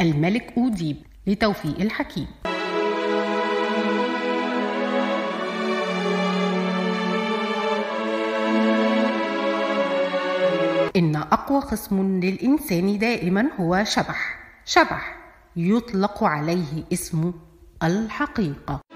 الملك أوديب لتوفيق الحكيم. إن أقوى خصم للإنسان دائما هو شبح. شبح يطلق عليه اسم الحقيقة.